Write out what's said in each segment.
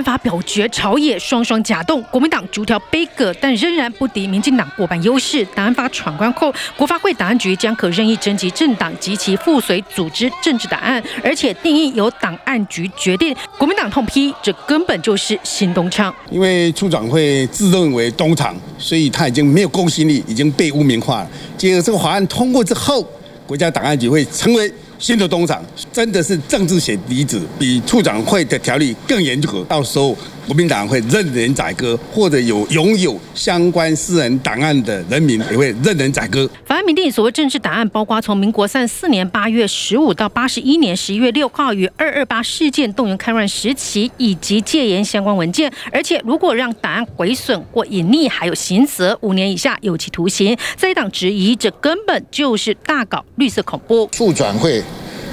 案法表决，朝野双双假动，国民党逐条背戈，但仍然不敌民进党过半优势。档案法闯关后，国发会档案局将可任意征集政党及其附随组织政治档案，而且定义由档案局决定。国民党痛批，这根本就是新东厂。因为处长会自认为东厂，所以他已经没有公信力，已经被污名化了。结果这个法案通过之后，国家档案局会成为。新的东厂真的是政治写离子，比处长会的条例更严格。到时候国民党会任人宰割，或者有拥有相关私人档案的人民也会任人宰割。法案民定所谓政治档案，包括从民国三四年八月十五到八十一年十一月六号与二二八事件动员戡乱时期以及戒严相关文件。而且如果让档案毁损或隐匿，还有刑责五年以下有期徒刑。在党质疑，这根本就是大搞绿色恐怖。处转会。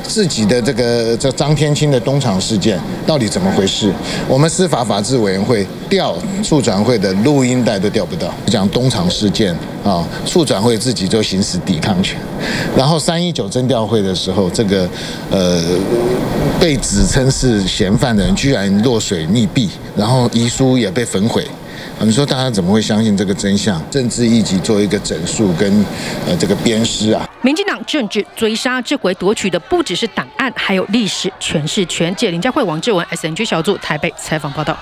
自己的这个这张天青的东厂事件到底怎么回事？我们司法法制委员会调处转会的录音带都调不到。讲东厂事件啊，处转会自己就行使抵抗权。然后三一九征调会的时候，这个呃被指称是嫌犯的人居然落水溺毙，然后遗书也被焚毁。你说大家怎么会相信这个真相？政治一级做一个整数跟呃这个鞭尸啊？民进党政治追杀，这回夺取的不只是档案，还有历史诠释权。借林佳慧、王志文 SNG 小组台北采访报道。